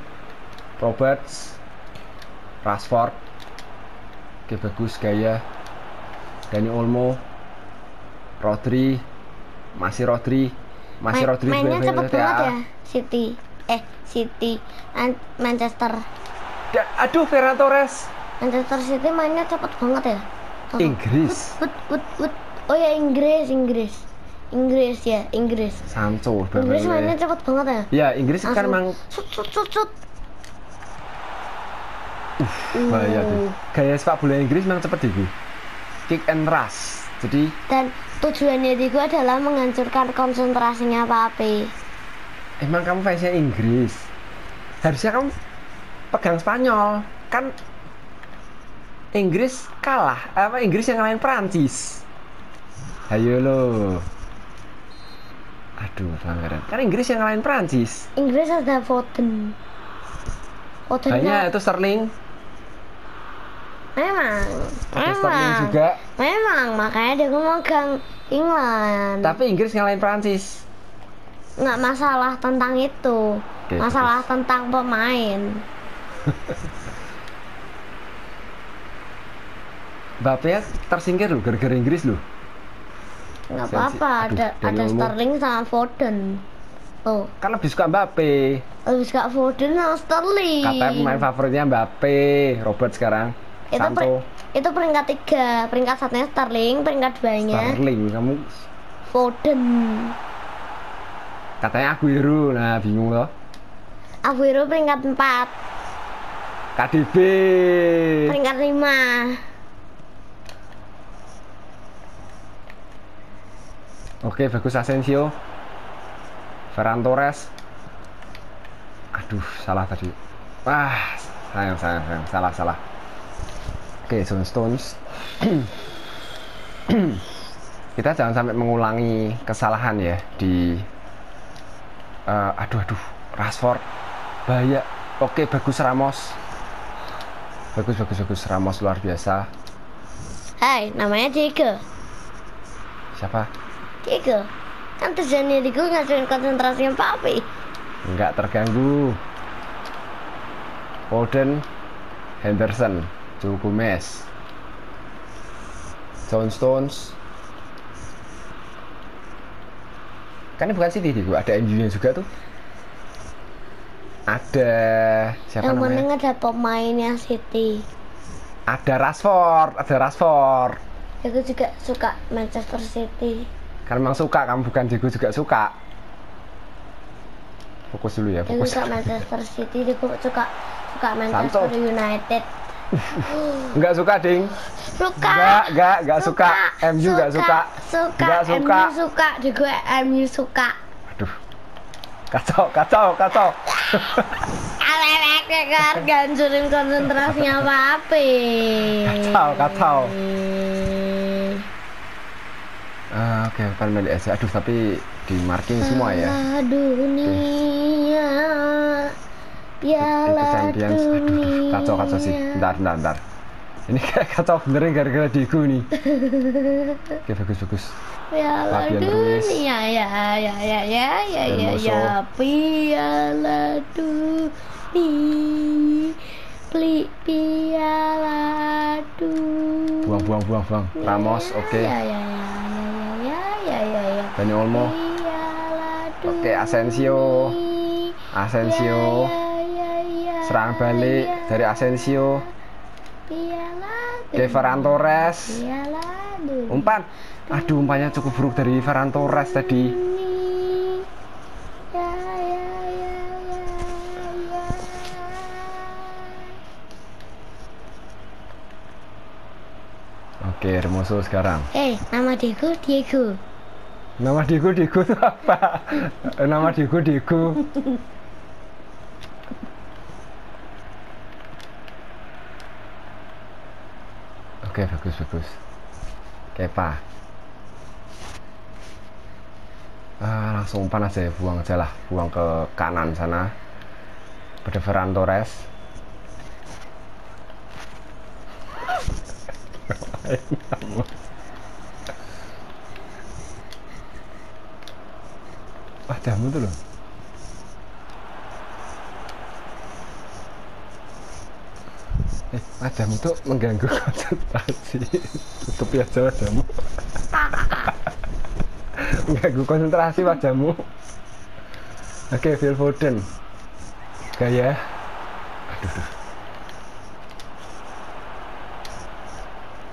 Roberts, Rashford. Oke bagus gaya. Dani Olmo, Rodri, masih Rodri, masih Main- Rodri mainnya cepet banget ya City eh City An- Manchester Da- aduh Ferran Torres, Manchester City mainnya cepet banget ya. Inggris, Wut, wut, wut. Oh ya Inggris Inggris Inggris ya Inggris Sancho. Inggris bener-bener. mainnya cepet banget ya Ya Inggris kan Langsung emang sut sut sut sut bahaya Uh. tuh. Gaya sepak bola Inggris memang cepet deh Kick and rush. Jadi dan tujuannya di gua adalah menghancurkan konsentrasinya Pape Emang kamu fansnya Inggris? Harusnya kamu pegang Spanyol. Kan Inggris kalah. Apa Inggris yang ngalahin Prancis? Ayo lo. Aduh, pelanggaran. Kan Inggris yang ngalahin Prancis. Inggris ada Foden Hanya Fodennya itu Sterling. memang Ada Sterling memang juga. memang makanya dia memegang England Tapi Inggris ngalahin Prancis. nggak masalah tentang itu Oke, masalah tentang pemain Mbappe tersingkir loh gara-gara Inggris loh. Nggak Sensi- apa-apa ada ada. Sterling sama Foden oh Kan lebih suka Mbappe. lebih suka Foden sama Sterling Katanya pemain favoritnya Mbappe, Robert sekarang. itu per- Sancho, itu peringkat tiga peringkat satunya Sterling peringkat duanya Sterling, kamu Foden katanya Aguero, nah bingung loh. Aguero peringkat empat KDB. peringkat lima Oke, bagus Asensio. Ferran Torres. Aduh, salah tadi. Ah, sayang, sayang, sayang. Salah, salah. Oke, John Stones. Kita jangan sampai mengulangi kesalahan ya di eh, aduh aduh Rashford bahaya oke bagus Ramos bagus bagus bagus Ramos luar biasa Hai namanya Diego siapa Diego kan tujuannya Diego ngasihin konsentrasinya papi. Nggak terganggu. Foden Henderson Joe Gomez John Stones. Kan ini bukan City Diego. Ada MU nya juga tuh. Ada siapa yang namanya? penting ada pemainnya City. Ada Rashford ada Rashford. Diego juga suka Manchester City kan memang suka kamu bukan Diego juga suka. Fokus dulu ya fokus. suka Manchester City Diego suka suka Manchester Sancho. United. Nggak suka ding? Suka. Nggak, nggak, nggak suka. MU nggak suka. suka. Nggak suka. MU suka. Diego MU suka. Aduh. Kacau kacau kacau. Alek harga hancurin konsentrasinya apa Kacau, kacau. Oke bukan milik aja aduh tapi di marking semua ya. Dunia Piala champions. Aduh, aduh dunia. kacau kacau sih. Bentar bentar bentar. Ini kayak kacau beneran gara-gara Diego nih. Oke bagus bagus. Piala Fabian Ruiz. dunia. Ya ya ya ya ya ya ya. Piala dunia Pli Piala dunia buang buang buang buang. Ramos oke. ya ya ya ya ya ya ya. Dani Olmo. Oke, Asensio. dunia. Asensio. Ya, ya, ya, serangan balik ya. dari Asensio. Piala Ferran Torres. Piala umpan. Aduh umpannya cukup buruk dari Ferran Torres tadi Ya, ya, ya, ya, ya. Oke Hermoso sekarang Eh, nama Diego Diego. Nama Diego Diego itu apa? Nama Diego Diego. Oke bagus bagus. Kepa. Ah, langsung umpan aja ya, buang aja lah, buang ke kanan sana. Pada Ferran Torres. Wah, jamu tuh loh. Eh, wajahmu tuh mengganggu konsentrasi. Tutup ya aja wajahmu. mengganggu konsentrasi wajahmu. Oke, Phil Foden. Gaya. Aduh.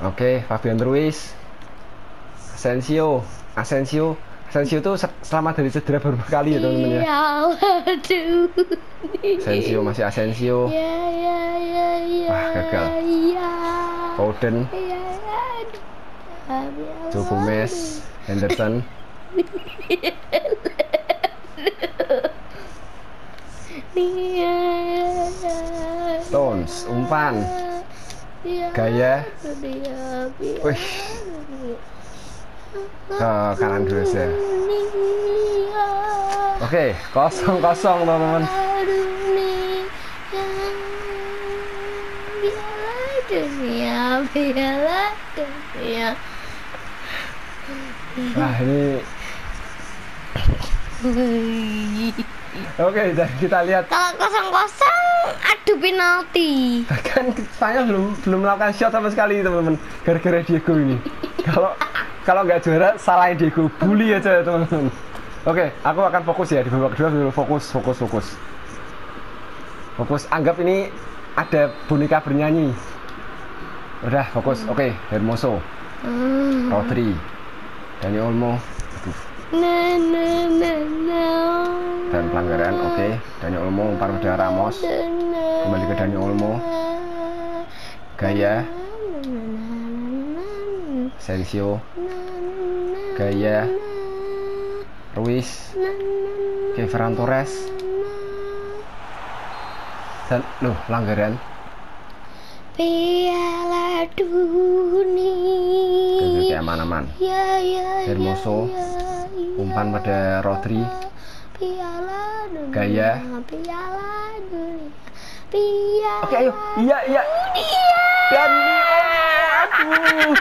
Oke, Fabian Ruiz. Asensio. Asensio. Asensio tuh se- selamat dari cedera beberapa kali ya teman-teman ya. Ya, waduh. Asensio masih Asensio. Ya, ya, ya, ya. Wah, gagal. Ya. Foden. Ya, ya. Aduh. Joe Gomez. Henderson. Ya, Stones. Umpan. Ya. Gaya. Dia. Wih. Ke kanan dulu ya. Oke, kosong kosong teman-teman. dunia Nah ini Oke, dan kita lihat kalau kosong kosong adu penalti bahkan saya belum belum melakukan shot sama sekali teman-teman gara-gara Diego ini. Kalau kalau nggak juara salahin Diego, bully aja teman-teman. Oke, aku akan fokus ya di babak kedua dulu fokus fokus fokus. Fokus, anggap ini ada boneka bernyanyi. Udah fokus. Oke, Hermoso, Hmm. Rodri, Dani Olmo. Dan pelanggaran. Oke, Dani Olmo umpan pada Ramos. Kembali ke Dani Olmo. Gaya, Sensio, Gaya, Ruiz, Oke, Ferran Torres. Dan loh, pelanggaran. Piala dunia aman-aman. Ya ya ya, Hermoso, ya, ya. Umpan pada Rodri. Piala dunia Gaya. Piala dunia Piala Oke, ayo. Iya, iya. dunia Dan aduh.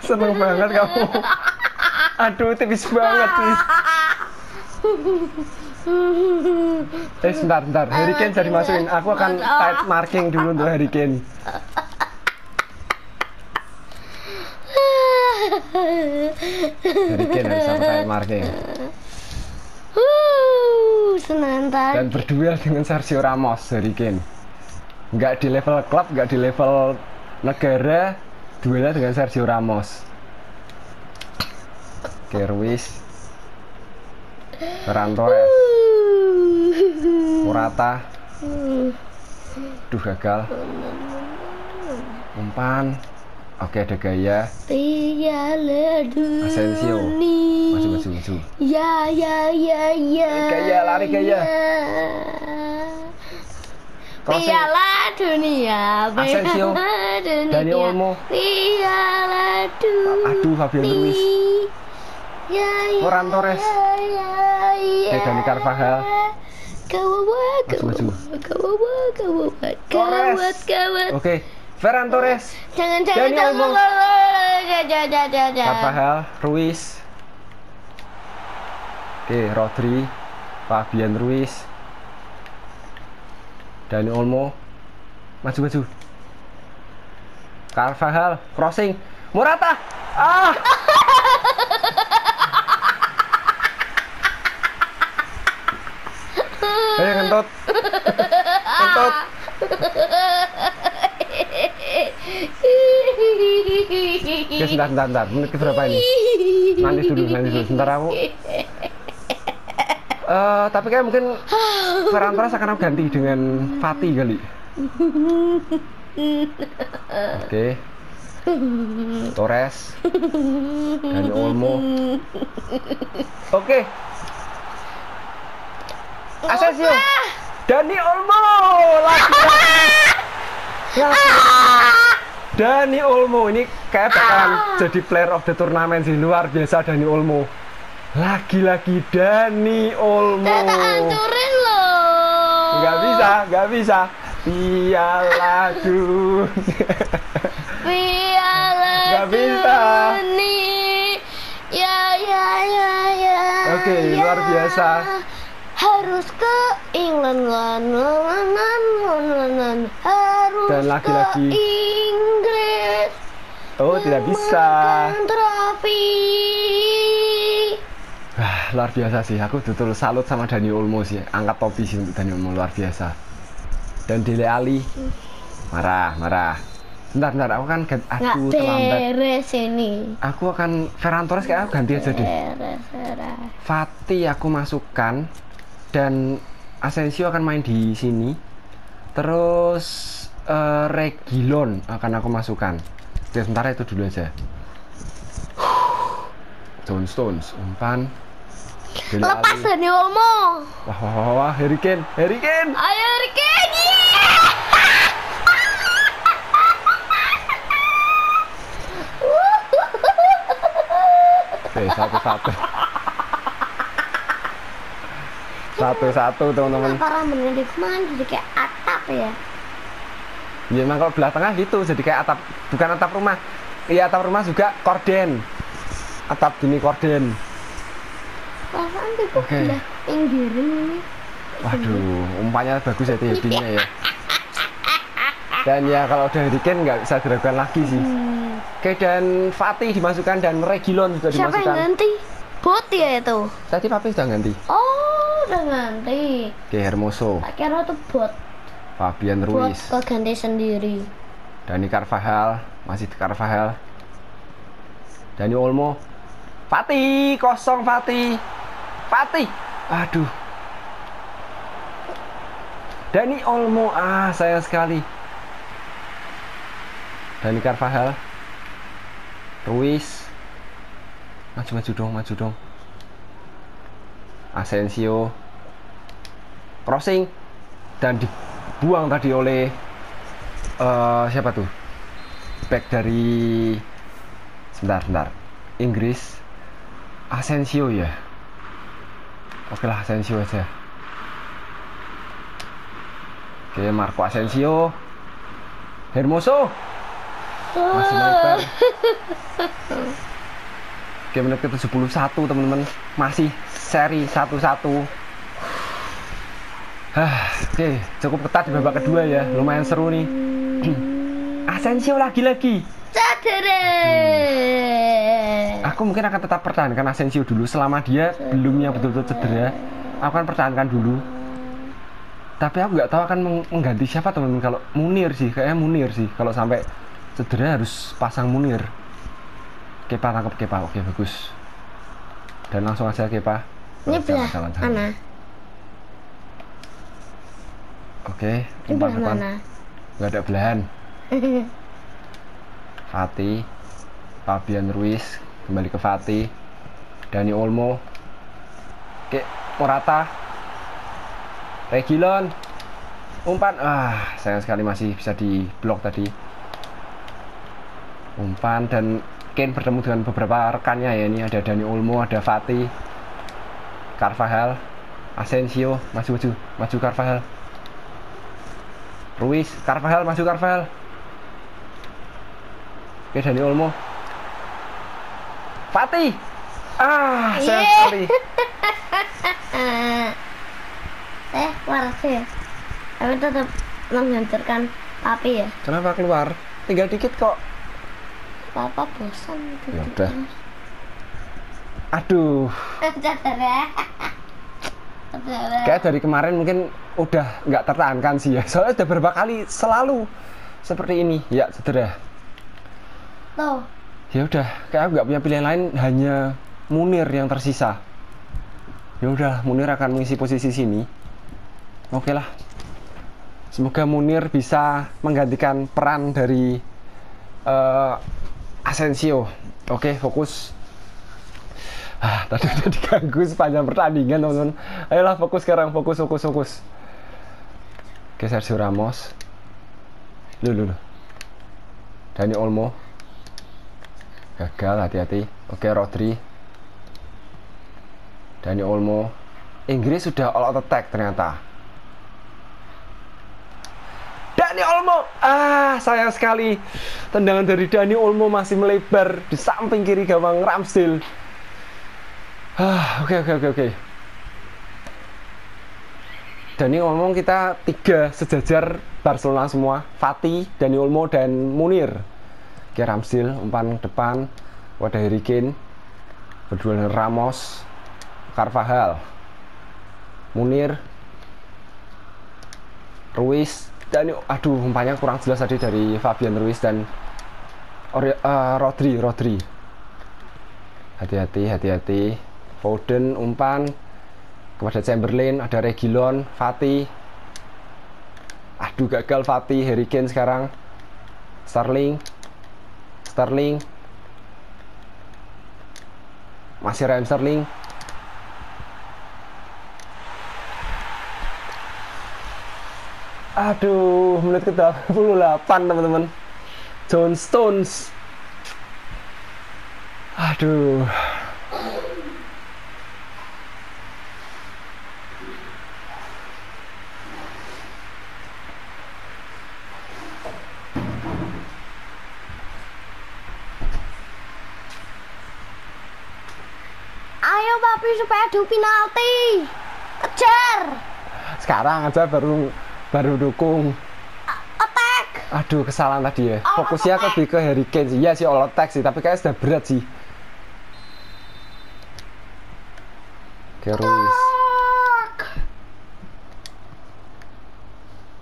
Seneng banget kamu. Aduh, tipis banget sih. Eh, sebentar, sebentar. Harry Kane jadi masukin. Aku akan tight marking dulu untuk. Harry Kane harus aku tight marking. Senantai Dan berduel dengan Sergio Ramos, Harry Kane. Nggak di level klub, nggak di level negara, duelnya dengan Sergio Ramos. Oke, Ruiz. Ferran Torres. Morata. Duh, gagal. Umpan. Oke, ada gaya. Asensio. Maju, maju, maju. Ya ya ya ya Gaya, lari gaya. Crossing. Piala dunia Asensio. Dani Olmo. Piala dunia Aduh, Fabian Ruiz. Ferran Torres. Dani Carvajal. Kawat, kawat, kawat, Torres. kawat, kawat. Oke, Ferran Torres. Jangan, jangan, Dani jangan. Olmo. Jangan, jangan, jangan, jangan. Carvajal, Ruiz. Oke, Rodri, Fabian Ruiz. Dani Olmo. Maju, maju. Carvajal, crossing. Morata. Ah! Kentut. Kentut. Oke, sebentar, sebentar, sebentar. Menit berapa ini? Nanti dulu, nanti dulu. Sebentar aku. Eh, tapi kayak mungkin akan aku ganti dengan Fati kali. Oke. Torres. Dani Olmo. Oke. Asensio. Ah. Dani Olmo. Lagi-lagi. Lagi. Dani Olmo ini kayak bakalan Ah. jadi player of the tournament sih luar biasa Dani Olmo. Lagi-lagi Dani Olmo. Loh. Nggak bisa, nggak bisa. Piala dunia. Piala Nggak bisa. dunia. Ya ya ya ya. Oke, ya. luar biasa. Harus ke England, lan, lan, lan, lan, lan, lan. harus Dan lagi-lagi. ke Inggris. Oh, tidak bisa. Trofi. Wah, luar biasa sih. Aku betul salut sama Dani Olmo sih. Angkat topi sih untuk Dani Olmo luar biasa. Dan Dele Ali marah, marah. Bentar, bentar. Aku kan Nggak aku terlambat. beres ini. Aku akan Ferran Torres kayak aku ganti aja deh. Beres, beres. Fati aku masukkan dan Asensio akan main di sini. Terus eh, Regilon akan aku masukkan. Oke, sementara itu dulu aja. John Stones, umpan. Dele Lepas. Dani Olmo. Wah, wah, wah, wah, Harry Kane, Harry Kane. Ayo Riken. Yeah! Oke, satu-satu. Satu-satu teman-teman. Para mendidik mana jadi kayak atap ya. Ya emang kalau belah tengah gitu, jadi kayak atap, bukan atap rumah. Iya atap rumah juga korden. Atap gini korden. Perasaan itu Oke. udah pinggirin. Waduh, umpannya bagus ya headingnya ya. Dan ya kalau udah Harry Kane nggak bisa diragukan lagi sih. Hmm. Oke dan Fatih dimasukkan dan Regilon juga Siapa yang dimasukkan. ganti? Bot ya itu. Tadi Papi sudah ganti. Oh, udah ganti. Oke Hermoso, Tak kira tuh bot. Fabian Bot Ruiz, keganti sendiri. Dani Carvajal, masih Carvajal. Dani Olmo. Fatih, kosong Fatih. Fatih. Aduh. Dani Olmo, ah sayang sekali. Dani Carvajal. Ruiz. Maju maju dong, maju dong. Asensio. Crossing dan dibuang tadi oleh eh siapa tuh? Back dari sebentar, sebentar. Inggris. Asensio ya. Oke lah Asensio aja. Oke, Marco Asensio. Hermoso. Masih melebar. Oke, menit ke-71 teman-teman. Masih seri 1-1. Hah, oke, cukup ketat di babak kedua ya. Lumayan seru nih. Asensio lagi-lagi. Cedera. Aku mungkin akan tetap pertahankan Asensio dulu selama dia belum yang betul-betul cedera. Aku akan pertahankan dulu. Tapi aku nggak tahu akan meng- mengganti siapa teman-teman kalau Munir sih, kayaknya Munir sih. Kalau sampai cedera harus pasang Munir. Kepa tangkap Kepa, oke bagus. Dan langsung aja Kepa. Ini jangan. mana? Oke, Ini umpan mana? Nggak ada belahan. Fatih, Fabian Ruiz, kembali ke Fatih, Dani Olmo, Oke, Morata, Regilon, umpan, ah sayang sekali masih bisa diblok tadi. Umpan dan Kane bertemu dengan beberapa rekannya ya ini ada Dani Olmo, ada Fatih, Carvajal, Asensio, maju maju, maju Carvajal. Ruiz, Carvajal, maju Carvajal. Oke, Dani Olmo. Fatih. Ah, sayang Yeay. sekali. eh, waras ya. Tapi tetap menghancurkan papi ya. Kenapa keluar? Tinggal dikit kok. Papa bosan gitu. Ya udah. Aduh, Cedera. Cedera. kayak dari kemarin mungkin udah nggak tertahankan sih ya. Soalnya udah beberapa kali selalu seperti ini. Ya, cedera. Tuh. Ya udah, kayak aku nggak punya pilihan lain hanya Munir yang tersisa. Ya udah, Munir akan mengisi posisi sini. Oke lah. Semoga Munir bisa menggantikan peran dari eh, Asensio. Oke, fokus. Ah, tadi udah diganggu sepanjang pertandingan teman-teman. Ayolah fokus sekarang, fokus, fokus, fokus. Oke, Sergio Ramos. Lu, lu. Dani Olmo. Gagal, hati-hati. Oke, Rodri. Dani Olmo. Inggris sudah all out attack ternyata. Dani Olmo. Ah, sayang sekali. Tendangan dari Dani Olmo masih melebar di samping kiri gawang Ramsdale. Ah, oke oke oke oke. Dani Olmo kita tiga sejajar Barcelona semua. Fati, Dani Olmo dan Munir. Oke Ramsdale umpan depan. Wadah Harry. Berdua dengan Ramos. Carvajal. Munir. Ruiz. Dani, aduh umpannya kurang jelas tadi dari Fabian Ruiz dan Ori, uh, Rodri, Rodri. Hati-hati, hati-hati. Foden umpan. Kepada Chamberlain ada Regilon Fati. Aduh gagal Fati Harry Kane sekarang. Sterling. Sterling. Masih Ryan Sterling aduh menit ke 28 teman-teman John Stones aduh Ayo papi supaya adu penalti. Kejar. sekarang aja baru baru dukung Attack. Aduh, kesalahan tadi ya. All Fokusnya attack. lebih ke Harry Kane sih. Iya sih all attack sih, tapi kayaknya sudah berat sih. Oke, Ruiz.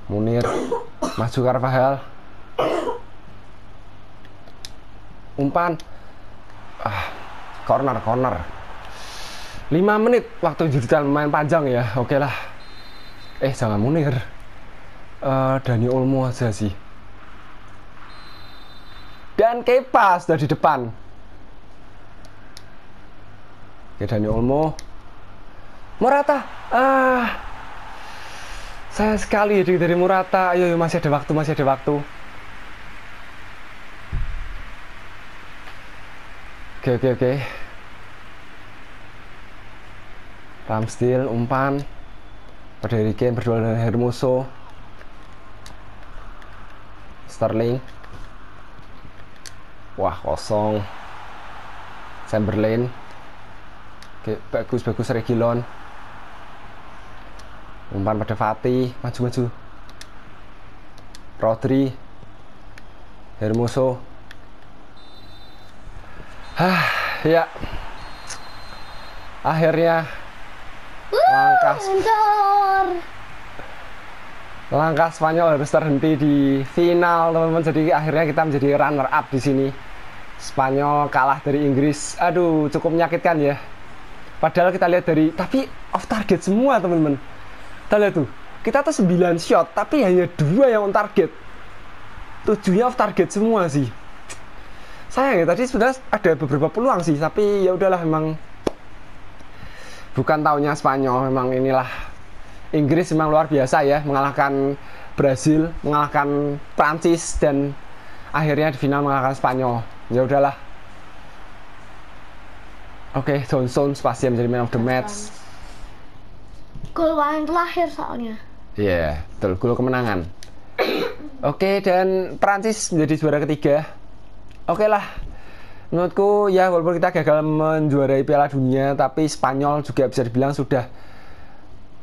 Munir. Maju Carvajal. Umpan. Ah, corner, corner. 5 menit waktu jurutan main panjang ya. Oke lah. Eh, jangan Munir. Eh, Dani Olmo aja sih. Dan Kepa sudah di depan. Oke, Dani Olmo. Morata. Ah. Saya sekali dari, dari Morata. Ayo, ayo, masih ada waktu, masih ada waktu. Oke, oke, oke. Ramsdale umpan Kane berdua dengan Hermoso Sterling. Wah kosong. Chamberlain. Oke bagus bagus Regilon umpan pada Fati maju maju Rodri. Hermoso. Hah, ya. Akhirnya langkah. Langkah Spanyol harus terhenti di final teman-teman. Jadi akhirnya kita menjadi runner up di sini. Spanyol kalah dari Inggris. Aduh cukup menyakitkan ya. Padahal kita lihat dari tapi off target semua teman-teman. Kita lihat tuh kita tuh 9 shot tapi hanya dua yang on target. Tujuhnya off target semua sih. Sayang ya tadi sudah ada beberapa peluang sih tapi ya udahlah memang bukan tahunnya Spanyol. Memang inilah Inggris memang luar biasa ya mengalahkan Brasil mengalahkan Prancis dan akhirnya di final mengalahkan Spanyol ya udahlah oke Johnson pasti yang menjadi man of the match Gol paling terakhir soalnya. Iya, betul. Gol kemenangan. Oke, dan Prancis menjadi juara ketiga. Oke lah. Menurutku ya walaupun kita gagal menjuarai Piala Dunia, tapi Spanyol juga bisa dibilang sudah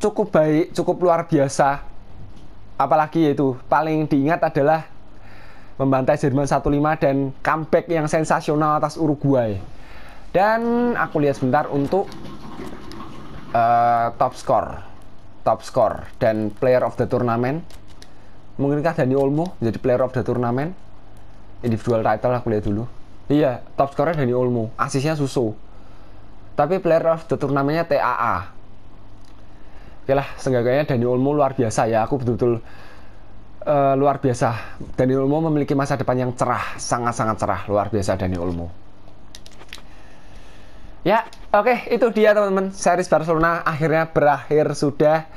cukup baik, cukup luar biasa. Apalagi yaitu paling diingat adalah membantai Jerman 1-5 dan comeback yang sensasional atas Uruguay. Dan aku lihat sebentar untuk eh, top score top score dan player of the tournament. Mungkinkah Dani Olmo menjadi player of the tournament? Individual title aku lihat dulu. Iya top score Dani Olmo asisnya Suso. Tapi player of the turnamentnya TAA oke lah seenggaknya Dani Olmo luar biasa ya aku betul-betul eh, luar biasa Dani Olmo memiliki masa depan yang cerah sangat-sangat cerah luar biasa Dani Olmo Ya, oke itu dia teman-teman. Series Barcelona akhirnya berakhir sudah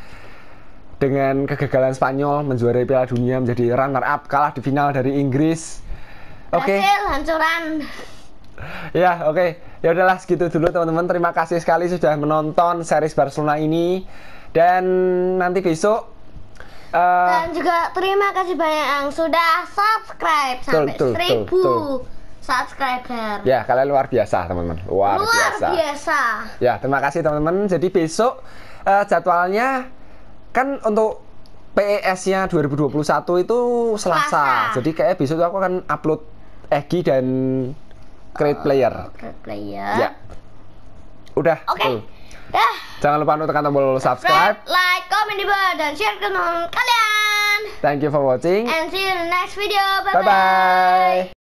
dengan kegagalan Spanyol menjuarai Piala Dunia menjadi runner up kalah di final dari Inggris. Oke. Hasil hancuran. Ya, oke. Ya udahlah segitu dulu teman-teman. Terima kasih sekali sudah menonton series Barcelona ini. Dan nanti besok eh, Dan juga terima kasih banyak yang sudah subscribe sampai Betul, betul, 1000 betul. subscriber. ya kalian luar biasa teman-teman. Luar, Luar biasa. biasa. Ya, terima kasih teman-teman. Jadi besok eh, jadwalnya kan untuk PES-nya 2021 itu Selasa. Selasa. Jadi kayak besok aku akan upload Egi dan Create Player. Oke, player. Ya. Udah. Oke. tuh. Dah. Jangan lupa untuk tekan tombol subscribe. Like, comment di bawah dan share ke teman kalian. Thank you for watching. And see you in the next video. Bye Bye bye.